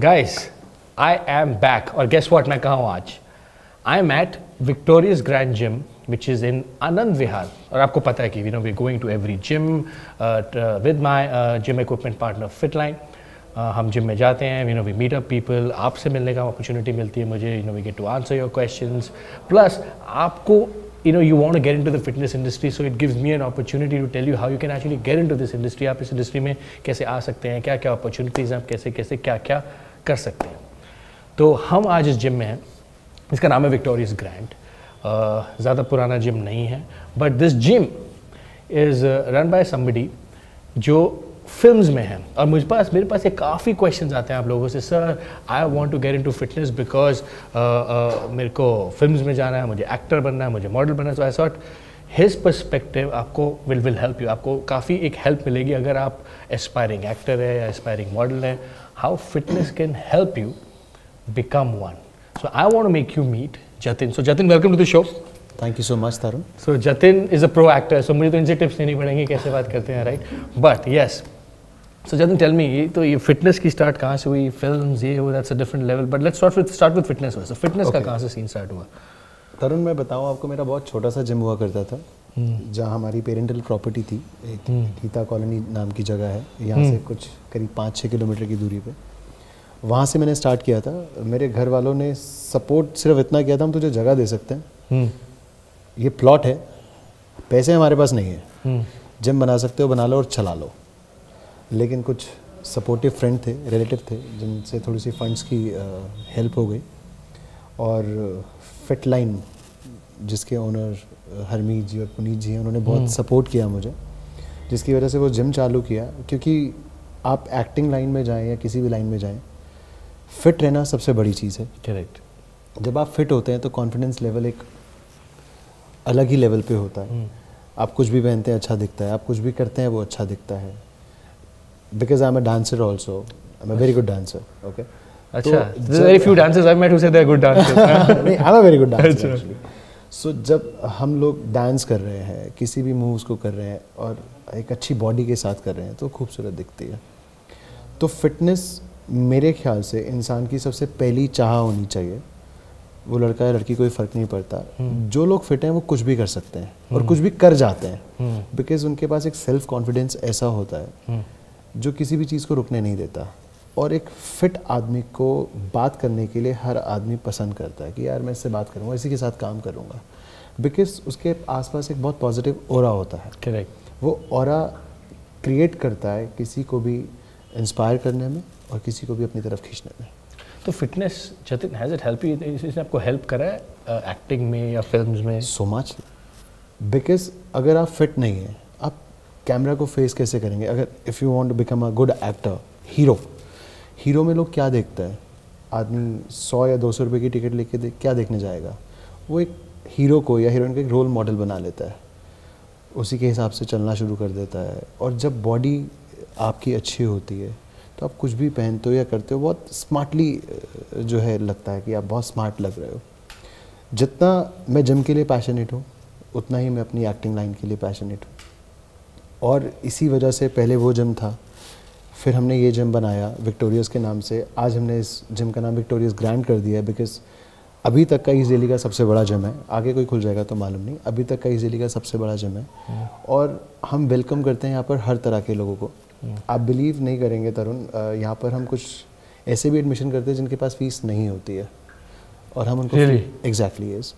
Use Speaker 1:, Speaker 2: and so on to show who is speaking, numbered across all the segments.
Speaker 1: Guys I am back और guess what मैं कहा हूँ आज? I am at Victorious Grand gym which is in Anand Vihar और आपको पता है कि we know we going to every gym with my gym equipment partner Fitline हम जिम में जाते हैं we know we meet up people आपसे मिलने का अपॉर्चुनिटी मिलती है मुझे you know we get to answer your question plus आपको, you know, you want to get into the fitness industry, so it gives me an opportunity to tell you how you can actually get into this industry. आप इस industry में कैसे आ सकते हैं क्या क्या opportunities हैं, आप कैसे कैसे क्या क्या कर सकते हैं। तो हम आज इस जिम में हैं। इसका नाम है विक्टोरियस ग्रैंड ज़्यादा पुराना जिम नहीं है but this gym is run by somebody जो फिल्म्स में हैं। और मुझ पास, मेरे पास एक काफ़ी क्वेश्चन आते हैं आप लोगों से। Sir I want to get into fitness because मेरे को फ़िल्म में जाना है, मुझे एक्टर बनना है, मुझे मॉडल बनना है। So I sought his perspective आपको विल विल हेल्प यू आपको काफ़ी एक हेल्प मिलेगी अगर आप एस्पायरिंग एक्टर है या एस्पायरिंग मॉडल है। How fitness can help you become one so I want make you meet Jatin so Jatin welcome to the show
Speaker 2: thank you so much Tarun
Speaker 1: so Jatin is a pro actor so मुझे तो इनसे tips लेनी पड़ेंगी कैसे बात करते हैं right but yes so Jatin tell me ये तो ये फिटनेस की स्टार्ट कहाँ से हुई? फिल्म्स ये वो that's a different level but let's start with start with fitness so fitness का कहाँ से सीन स्टार्ट हुआ?
Speaker 2: तरुण मैं बताऊँ आपको मेरा बहुत छोटा सा जिम हुआ करता था। जहाँ हमारी पेरेंटल प्रॉपर्टी थी एक हम्म। गीता कॉलोनी नाम की जगह है यहाँ से हम्म। कुछ करीब पाँच छः किलोमीटर की दूरी पे। वहाँ से मैंने स्टार्ट किया था। मेरे घर वालों ने सपोर्ट सिर्फ़ इतना किया था हम तुझे जगह दे सकते हैं। ये प्लॉट है। पैसे हमारे पास नहीं है। जिम बना सकते हो बना लो और चला लो। लेकिन कुछ सपोर्टिव फ्रेंड थे रिलेटिव थे जिनसे थोड़ी सी फंड्स की हेल्प हो गई। और फिट लाइन जिसके ओनर हरमीत जी और पुनीत जी हैं उन्होंने बहुत सपोर्ट हम्म। किया मुझे जिसकी वजह से वो जिम चालू किया क्योंकि आप एक्टिंग लाइन में जाएँ या किसी भी लाइन में जाएँ फिट रहना सबसे बड़ी चीज़ है
Speaker 1: करेक्ट
Speaker 2: जब आप फिट होते हैं तो कॉन्फिडेंस लेवल एक अलग ही लेवल पे होता है हम्म। आप कुछ भी पहनते हैं अच्छा दिखता है आप कुछ भी करते हैं वो अच्छा दिखता है because I'm a dancer also. I'm a very good dancer. Okay.
Speaker 1: अच्छा so, very few dancers I've met who say they're good dancers.
Speaker 2: नहीं, I'm a very good dancer actually. So so, जब हम लोग डांस कर रहे हैं किसी भी मूव्स को कर रहे हैं और एक अच्छी बॉडी के साथ कर रहे हैं तो खूबसूरत दिखती है तो फिटनेस मेरे ख्याल से इंसान की सबसे पहली चाह होनी चाहिए वो लड़का या लड़की कोई फ़र्क नहीं पड़ता हम्म। जो लोग फिट हैं वो कुछ भी कर सकते हैं और हम्म। कुछ भी कर जाते हैं बिकॉज़ हम्म। उनके पास एक सेल्फ कॉन्फिडेंस ऐसा होता है जो किसी भी चीज़ को रुकने नहीं देता और एक फिट आदमी को बात करने के लिए हर आदमी पसंद करता है कि यार मैं इससे बात करूँगा इसी के साथ काम करूँगा। बिकॉज़ उसके आसपास एक बहुत पॉजिटिव और होता है।
Speaker 1: करेक्ट
Speaker 2: वो और क्रिएट करता है किसी को भी इंस्पायर करने में और किसी को भी अपनी तरफ़ खींचने में।
Speaker 1: तो fitness Jatin has it help इसने आपको हेल्प करा है एक्टिंग में या फ़िल्म में?
Speaker 2: सो मच बिकॉज़ अगर आप फिट नहीं हैं आप कैमरा को फेस कैसे करेंगे? अगर if you want to become a good actor hero hero में लोग क्या देखते हैं? आदमी सौ या दो सौ रुपये की टिकट लेके दे, क्या देखने जाएगा? वो एक हीरो को या हीरोइन को एक रोल मॉडल बना लेता है। उसी के हिसाब से चलना शुरू कर देता है। और जब बॉडी आपकी अच्छी होती है तो आप कुछ भी पहनते हो या करते हो बहुत स्मार्टली जो है लगता है कि आप बहुत स्मार्ट लग रहे हो। जितना मैं जिम के लिए पैशनेट हूँ उतना ही मैं अपनी एक्टिंग लाइन के लिए पैशनेट हूँ। और इसी वजह से पहले वो जिम था फिर हमने ये जिम बनाया विक्टोरियस के नाम से। आज हमने इस जिम का नाम विक्टोरियस ग्रैंड कर दिया है बिकॉज़ अभी तक का दिल्ली का सबसे बड़ा जिम है। आगे कोई खुल जाएगा तो मालूम नहीं। अभी तक का दिल्ली का सबसे बड़ा जिम है। और हम वेलकम करते हैं यहाँ पर हर तरह के लोगों को। आप बिलीव नहीं करेंगे तरुण यहाँ पर हम कुछ ऐसे भी एडमिशन करते हैं जिनके पास फ़ीस नहीं होती है। और हम उनको एग्जैक्टली यस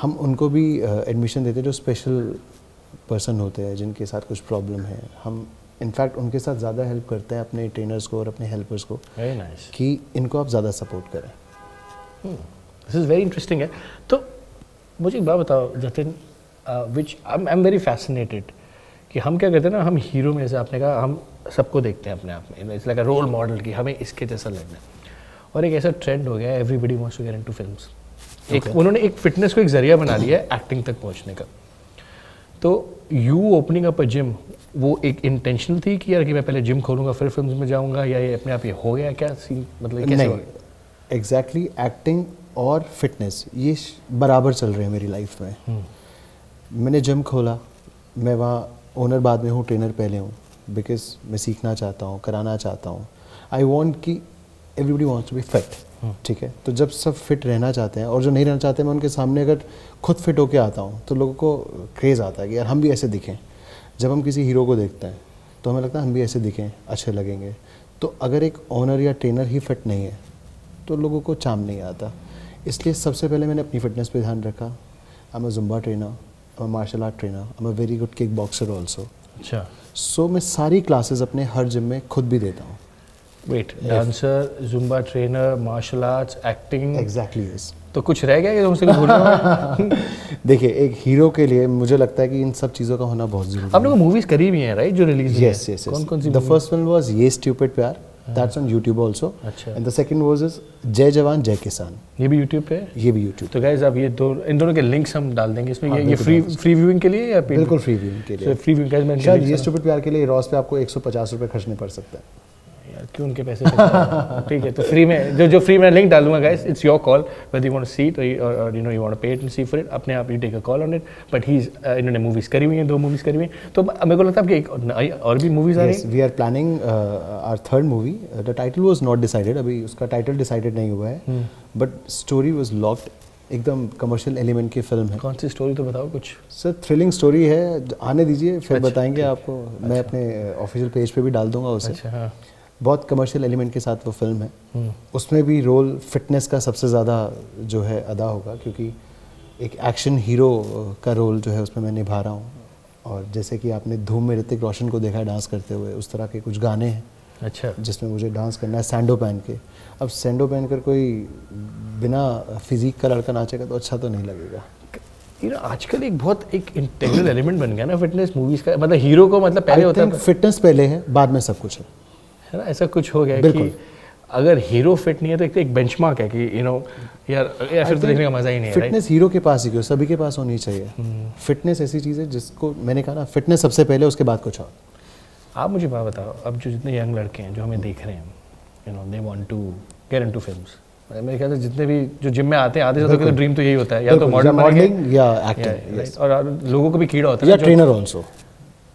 Speaker 2: हम उनको भी एडमिशन देते हैं जो स्पेशल पर्सन होते हैं जिनके साथ कुछ प्रॉब्लम है। हम इनफैक्ट उनके साथ ज़्यादा हेल्प करते हैं अपने ट्रेनर्स को और अपने हेल्पर्स को
Speaker 1: nice.
Speaker 2: कि इनको आप ज़्यादा सपोर्ट करें।
Speaker 1: दिस इज़ वेरी इंटरेस्टिंग है। तो मुझे एक बात बताओ Jatin which I am very fascinated कि हम क्या करते हैं ना हम हीरो में जैसे आपने कहा हम सबको देखते हैं अपने आप में। It's like a role model की हमें इसके जैसा लगना है। और एक ऐसा ट्रेंड हो गया है everybody wants to get into films एक उन्होंने एक फिटनेस को एक ज़रिया बना लिया है एक्टिंग तक पहुँचने का। तो you opening up a gym वो एक इंटेंशनल थी कि यार कि मैं पहले जिम खोलूँगा फिर फ़िल्म में जाऊँगा या ये अपने आप ये हो गया क्या सीन मतलब कैसे नहीं
Speaker 2: एग्जैक्टली एक्टिंग और फिटनेस ये बराबर चल रहे हैं मेरी लाइफ में। हम्म। मैंने जिम खोला मैं वहाँ ओनर बाद में हूँ ट्रेनर पहले हूँ बिकॉज़ मैं सीखना चाहता हूँ कराना चाहता हूँ। आई वॉन्ट कि everybody wants to be fit ठीक है? तो जब सब फिट रहना चाहते हैं और जो नहीं रहना चाहते मैं उनके सामने अगर खुद फिट होके आता हूँ तो लोगों को क्रेज़ आता है कि यार हम भी ऐसे दिखें। जब हम किसी हीरो को देखते हैं तो हमें लगता है हम भी ऐसे दिखें अच्छे लगेंगे। तो अगर एक ऑनर या ट्रेनर ही फिट नहीं है तो लोगों को चाम नहीं आता। इसलिए सबसे पहले मैंने अपनी फिटनेस पे ध्यान रखा। I am a Zumba trainer I am martial art trainer I am a very good kickboxer also
Speaker 1: अच्छा।
Speaker 2: सो मैं सारी क्लासेस अपने हर जिम में खुद भी देता हूँ।
Speaker 1: Weight dancer Zumba trainer martial arts acting
Speaker 2: exactly yes
Speaker 1: तो कुछ रह गया कि तुमसे
Speaker 2: देखिए एक हीरो के लिए मुझे लगता है कि इन सब चीज़ों का होना बहुत ज़रूरी
Speaker 1: आप लोग मूवीज़ करी भी हैं राइट जो रिलीज़
Speaker 2: यस यस
Speaker 1: कौन कौन सी
Speaker 2: द फ़र्स्ट वन वाज ये स्टूपिड प्यार दैट्स ऑन यूट्यूब आल्सो
Speaker 1: अच्छा।
Speaker 2: And the second was is Jai Jawan Jai किसान
Speaker 1: ये भी यूट्यूब पे
Speaker 2: ये भी यूट्यूब
Speaker 1: तो गाइज़ आप ये दो इन दोनों के लिंक्स हम डाल देंगे इसमें।
Speaker 2: हाँ,
Speaker 1: ये ये फ्री फ्री व्यूइंग के लिए या
Speaker 2: बिल्कुल फ्री व्यूइंग के लिए।
Speaker 1: फ्री व्यूइंग गाइज़ मैं
Speaker 2: ये स्टूपिड प्यार के लिए रॉस पे आपको 150 रुपए खर्चने पड़ सकता है।
Speaker 1: क्यों उनके पैसे ठीक है तो फ्री में जो जो फ्री में लिंक डाल दूँगा guys it's your call whether you want to see it और you know you want to pay it and see for it अपने आप you take a call on it but he इन्होंने movies करी हुई हैं दो मूवीज़ करी हुई हैं। तो मेरे को लगता है कि एक और- और भी मूवीज़ आ रही
Speaker 2: we are planning uh, our third movie. Uh, the title was अभी उसका टाइटल डिसाइडेड नहीं हुआ है। बट स्टोरी वाज लॉक्ड एकदम कमर्शियल एलिमेंट की फ़िल्म है।
Speaker 1: कौन सी स्टोरी तो बताओ कुछ?
Speaker 2: सर थ्रिलिंग स्टोरी है। आने दीजिए फिर
Speaker 1: अच्छा,
Speaker 2: बताएँगे आपको। अच्छा, मैं अपने ऑफिशियल पेज पे भी डाल दूँगा उसे।
Speaker 1: अच्छा हाँ।
Speaker 2: बहुत कमर्शियल एलिमेंट के साथ वो फ़िल्म है।
Speaker 1: हम्म,
Speaker 2: उसमें भी रोल फिटनेस का सबसे ज़्यादा जो है अदा होगा क्योंकि एक एक्शन हीरो का रोल जो है उसमें मैं निभा रहा हूँ। और जैसे कि आपने धूम में ऋतिक रोशन को देखा है डांस करते हुए उस तरह के कुछ गाने हैं
Speaker 1: अच्छा।
Speaker 2: जिसमें मुझे डांस करना है सैंडो पहन के। अब सैंडो पहन कर कोई बिना फिजिक का लड़का नाचेगा तो अच्छा तो नहीं लगेगा।
Speaker 1: आजकल एक बहुत एक इंटीग्रल एलिमेंट बन गया ना फिटनेस मूवीज़ का। मतलब हीरो को मतलब पहले होता
Speaker 2: थिंक फिटनेस पहले है बाद में सब कुछ है।
Speaker 1: है ना? ऐसा कुछ हो गया कि अगर हीरो फिट नहीं है तो एक, एक बेंचमार्क है कि यू नो यार या फिर तो देखने का मज़ा ही नहीं है।
Speaker 2: फिटनेस हीरो के पास ही क्यों? सभी के पास होनी चाहिए। फिटनेस ऐसी चीज़ है जिसको मैंने कहा ना फिटनेस सबसे पहले उसके बाद कुछ और।
Speaker 1: आप मुझे बात बताओ अब जो जितने यंग लड़के हैं जो हमें देख रहे हैं you know they want to get into films मेरे ख्याल से जितने भी जो जिम में आते हैं आधे ज़्यादा तो ड्रीम तो यही होता है या तो मॉडल
Speaker 2: या एक्टिंग
Speaker 1: और और लोगों को भी कीड़ा होता है।
Speaker 2: या ट्रेनर ऑल्सो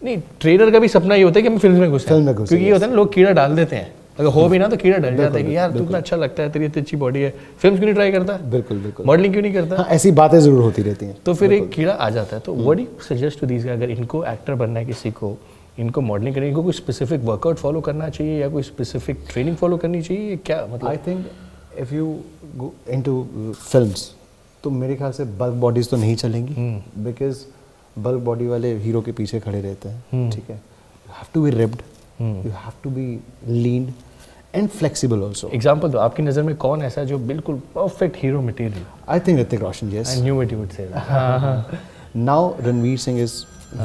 Speaker 1: नहीं ट्रेनर का भी सपना ये होता है कि हम फ़िल्म में घुसे
Speaker 2: फ़िल्म में घुसे,
Speaker 1: क्योंकि ये होता है ना लोग कीड़ा डाल देते हैं। अगर हो भी ना तो कीड़ा डल जाता है कि यार तू इतना अच्छा लगता है तेरी इतनी अच्छी बॉडी है। फ़िल्म क्यों नहीं ट्राई करता?
Speaker 2: बिल्कुल बिल्कुल।
Speaker 1: मॉडलिंग क्यों नहीं करता?
Speaker 2: हाँ ऐसी बातें ज़रूर होती रहती हैं।
Speaker 1: तो फिर एक कीड़ा आ जाता है। तो what you suggest to these अगर इनको एक्टर बनना है किसी को इनको मॉडलिंग करनी इनको कोई स्पेसिफिक वर्कआउट फॉलो करना चाहिए या कोई स्पेसिफिक ट्रेनिंग फॉलो करनी चाहिए? क्या मतलब?
Speaker 2: I think if you go into films तो मेरे ख्याल से बल्क बॉडीज तो नहीं चलेंगी। बिकॉज़ बल्क बॉडी वाले हीरो के पीछे खड़े रहते हैं ठीक है? You have to be ripped you have to be lean and flexible also
Speaker 1: example दो आपकी नज़र में कौन ऐसा जो बिल्कुल perfect hero material
Speaker 2: I think Hrithik Roshan yes
Speaker 1: I knew it you would say
Speaker 2: now Ranveer Singh is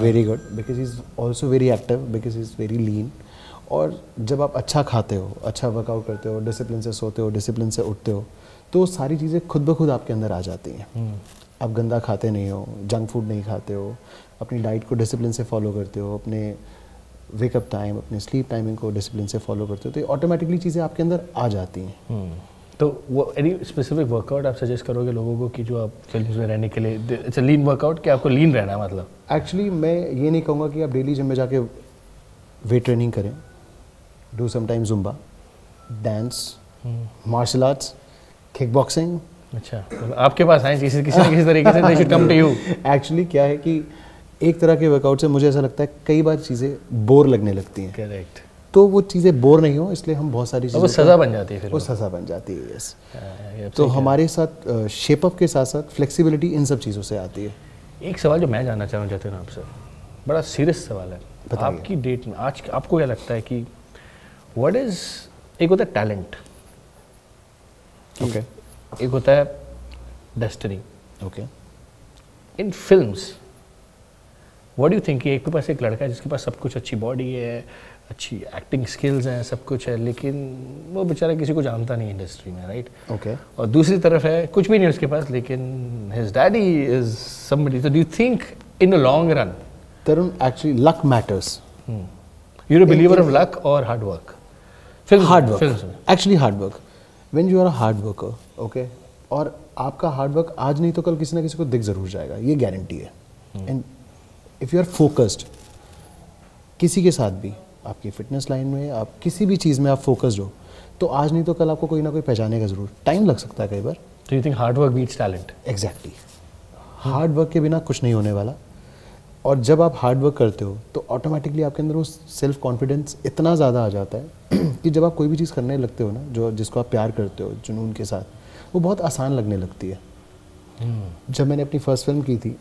Speaker 2: very good because he's also very active because he's very lean. और जब आप अच्छा खाते हो अच्छा वर्कआउट करते हो डिसिप्लिन से सोते हो डिसिप्लिन से उठते हो तो सारी चीज़ें खुद ब खुद आपके अंदर आ जाती हैं। आप गंदा खाते नहीं हो जंक फ़ूड नहीं खाते हो अपनी डाइट को डिसिप्लिन से फॉलो करते हो अपने वेकअप टाइम अपने स्लीप टाइमिंग को डिसिप्लिन से फॉलो करते हो तो ये ऑटोमेटिकली चीज़ें आपके अंदर आ जाती हैं।
Speaker 1: तो वो एनी स्पेसिफिक वर्कआउट आप सजेस्ट करोगे लोगों को कि जो आप फ़िल्म में रहने के लिए इट्स लीन वर्कआउट कि आपको लीन रहना है मतलब?
Speaker 2: एक्चुअली मैं ये नहीं कहूँगा कि आप डेली जिम में जाके वेट ट्रेनिंग करें do sometime Zumba dance martial arts kickboxing
Speaker 1: अच्छा तो आपके पास आए किसी किसी न किसी तरीके से they should come to you
Speaker 2: actually क्या है कि एक तरह के वर्कआउट से मुझे ऐसा लगता है कई बार चीज़ें बोर लगने लगती हैं।
Speaker 1: करेक्ट
Speaker 2: तो वो चीज़ें बोर नहीं हो इसलिए हम बहुत सारी
Speaker 1: और वो
Speaker 2: चीज़ें
Speaker 1: सजा बन जाती है फिर
Speaker 2: वो। सज़ा बन जाती है यस
Speaker 1: हाँ,
Speaker 2: तो हमारे साथ शेप अप के साथ साथ फ्लेक्सिबिलिटी इन सब चीज़ों से आती है।
Speaker 1: एक सवाल जो मैं जानना चाहना चाहते हैं आपसे बड़ा सीरियस सवाल है। आपकी डेट में आज आपको क्या लगता है कि व्हाट इज़ एक होता है टैलेंट
Speaker 2: ओके
Speaker 1: एक होता है destiny
Speaker 2: okay
Speaker 1: in films what do think एक के पास एक लड़का है जिसके पास सब कुछ अच्छी बॉडी है अच्छी एक्टिंग स्किल्स हैं सब कुछ है लेकिन वो बेचारा किसी को जानता नहीं इंडस्ट्री में राइट right?
Speaker 2: Okay okay.
Speaker 1: और दूसरी तरफ़ है कुछ भी नहीं उसके पास लेकिन his daddy is somebody so do you think in the long run
Speaker 2: Tarun actually luck matters
Speaker 1: you're a believer luck और or hard work? Films
Speaker 2: hard work actually hard work when you are a hard worker okay और आपका hard work आज नहीं तो कल किसी ना किसी को दिख ज़रूर जाएगा ये गारंटी है। And if you are focused किसी के साथ भी आपकी फिटनेस लाइन में आप किसी भी चीज़ में आप फोकस्ड हो तो आज नहीं तो कल आपको कोई ना कोई पहचानेगा ज़रूर। टाइम लग सकता है कई बार।
Speaker 1: तो you think hard work beats talent
Speaker 2: exactly hard work के बिना कुछ नहीं होने वाला। और जब आप हार्ड वर्क करते हो तो ऑटोमेटिकली आपके अंदर वो सेल्फ कॉन्फिडेंस इतना ज़्यादा आ जाता है कि जब आप कोई भी चीज़ करने लगते हो ना जो जिसको आप प्यार करते हो जुनून के साथ वो बहुत आसान लगने लगती है। जब मैंने अपनी फ़र्स्ट फ़िल्म की थी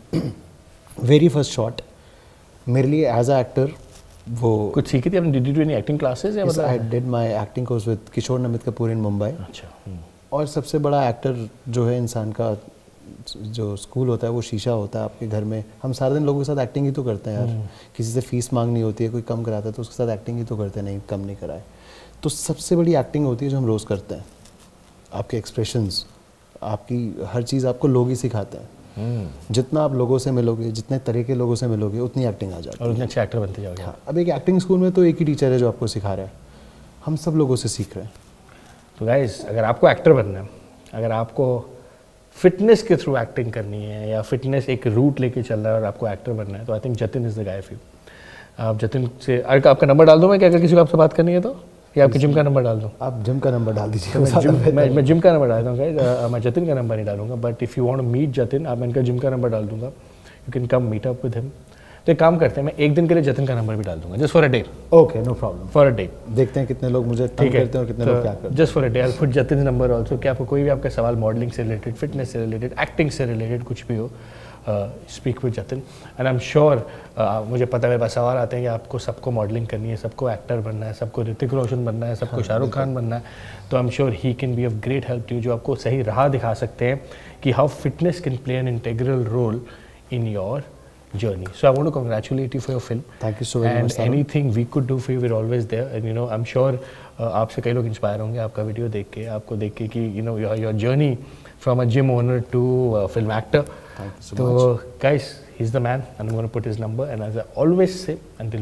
Speaker 2: वेरी फ़र्स्ट शॉट मेरे लिए एज अ एक्टर वो
Speaker 1: कुछ सीखी थी आपने? Did you any acting classes या
Speaker 2: I did my acting course with Kishore Namit Kapoor in Mumbai
Speaker 1: अच्छा हम्म,
Speaker 2: और सबसे बड़ा एक्टर जो है इंसान का जो स्कूल होता है वो शीशा होता है आपके घर में। हम सारे दिन लोगों के साथ एक्टिंग ही तो करते हैं यार। किसी से फ़ीस मांगनी होती है कोई कम कराता है तो उसके साथ एक्टिंग ही तो करते हैं नहीं कम नहीं कराए। तो सबसे बड़ी एक्टिंग होती है जो हम रोज़ करते हैं। आपके एक्सप्रेशंस आपकी हर चीज़ आपको लोग ही सिखाते हैं।
Speaker 1: हम्म।
Speaker 2: जितना आप लोगों से मिलोगे जितने तरह के लोगों से मिलोगे उतनी एक्टिंग आ जाती है।
Speaker 1: और उतने अच्छे एक्टर बनते जाओगे।
Speaker 2: हाँ अब एक एक्टिंग स्कूल में तो एक ही टीचर है जो आपको सिखा रहा है। हम सब लोगों से सीख रहे हैं।
Speaker 1: तो गाइस अगर आपको एक्टर बनना है अगर आपको फिटनेस के थ्रू एक्टिंग करनी है या फिटनेस एक रूट लेके चल रहा है और आपको एक्टर बनना है तो I think Jatin is the guy for you आप जतिन से अगर आपका नंबर डाल दूँ मैं क्या अगर किसी को आपसे बात करनी है तो? या आपके जिम का नंबर डाल दूँ?
Speaker 2: आप जिम का नंबर डाल दीजिए।
Speaker 1: मैं जिम मैं मैं जिम का नंबर डाल हूँ मैं जतिन का नंबर नहीं डालूँगा but if you want meet Jatin आप मैं इनका जिम का नंबर डाल दूँगा. You can come meet up with him तो एक काम करते हैं मैं एक दिन के लिए जतिन का नंबर भी डाल दूँगा just for a day
Speaker 2: okay no problem
Speaker 1: for a day
Speaker 2: देखते हैं कितने लोग मुझे
Speaker 1: ठीक
Speaker 2: करते हैं और कितने लोग क्या करते हैं।
Speaker 1: Just for a day I put Jatin number also कि आपको कोई भी आपका सवाल मॉडलिंग से रिलेटेड फिटनेस से रिलेटेड एक्टिंग से रिलेटेड कुछ भी हो speak with Jatin. And I am sure मुझे पता है पास सवाल आते हैं कि आपको सबको मॉडलिंग करनी है सबको एक्टर बनना है सबको ऋतिक रोशन बनना है सबको शाहरुख खान बनना है। तो I am sure he can be of great help to जो आपको सही राह दिखा सकते हैं कि how fitness can play an integral role in your journey. So I want to congratulate you for your film.
Speaker 2: Thank you so very
Speaker 1: and
Speaker 2: much, Tarun.
Speaker 1: anything we could do for you, we're always there. And you know, I'm sure uh, आपसे कई लोग inspire होंगे आपका video देख के आपको देख के कि you know your your journey from a gym owner to a film actor.
Speaker 2: Thank you so
Speaker 1: so
Speaker 2: much.
Speaker 1: guys, he's the man, and I'm going to put his number. And as I always say, until